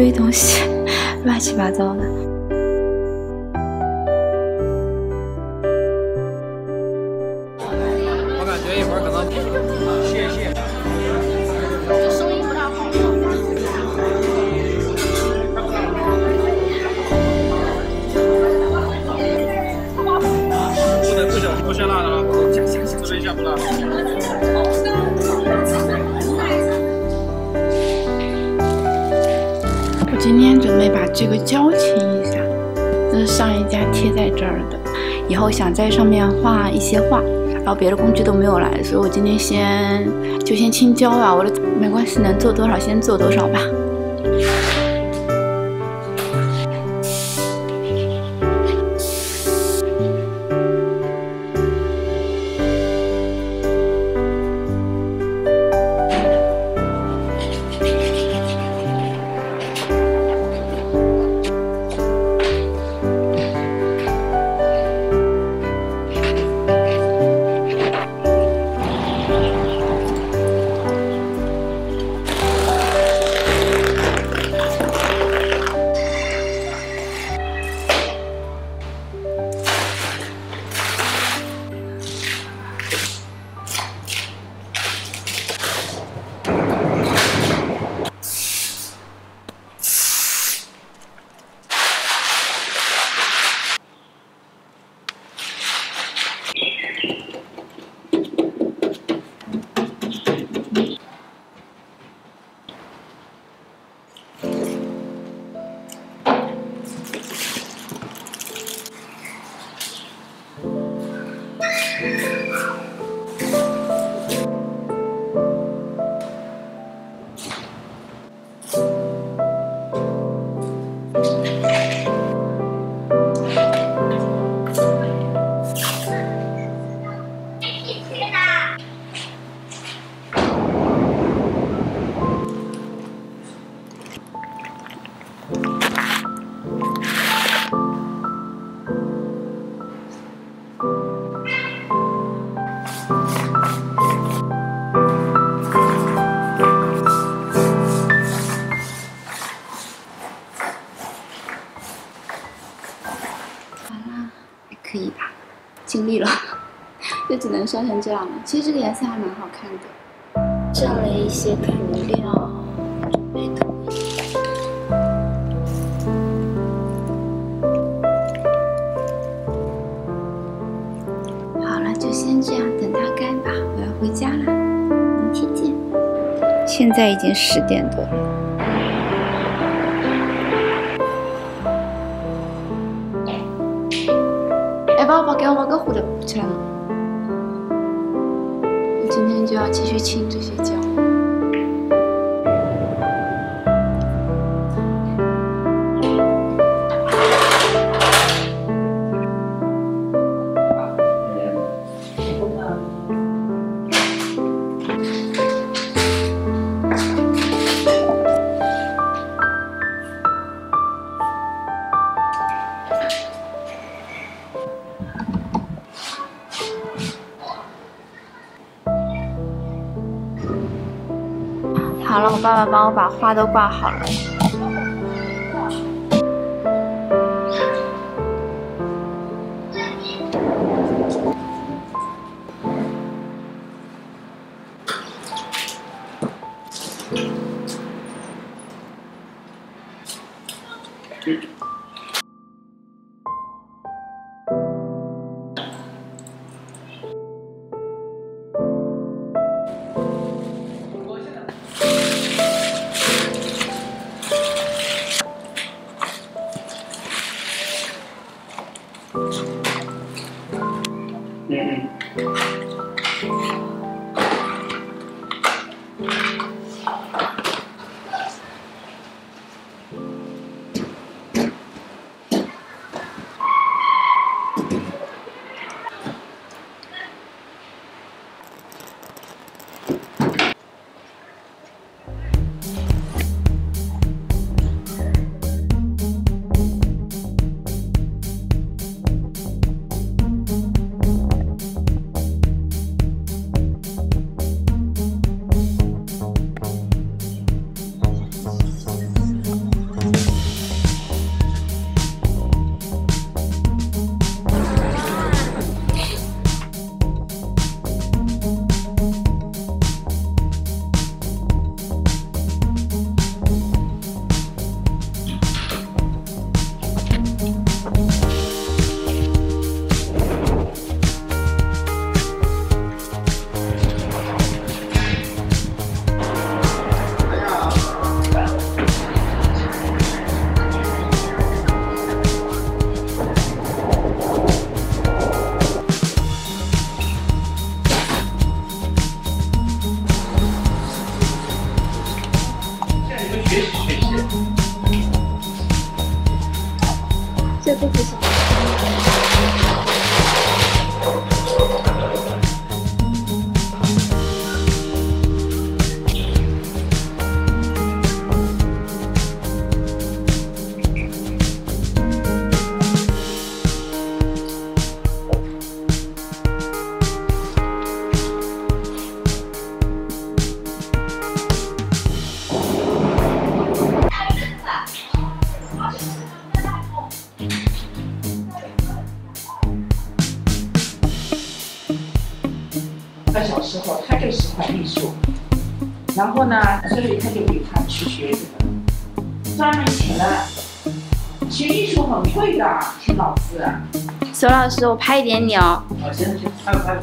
堆东西，乱七八糟的。我感觉一会儿可能，我也把这个胶清一下，这是上一家贴在这儿的，以后想在上面画一些画，然后别的工具都没有来，所以我今天先就先清胶吧，我的没关系，能做多少先做多少吧。只能烧成这样了。其实这个颜色还蛮好看的，蘸了一些涂料，准备涂。好了，就先这样，等它干吧。我要回家了，明天见。现在已经十点多了。哎，宝宝，给我把个护着起来了。今天就要继续清这些胶。爸爸帮我把花都挂好了。que aconteceu. 候他就喜欢艺术，然后呢，所以他就给他去学这个，专门请了学艺术很贵的，请老师。苏老师，我拍一点你哦。啊，行行，拍吧拍吧。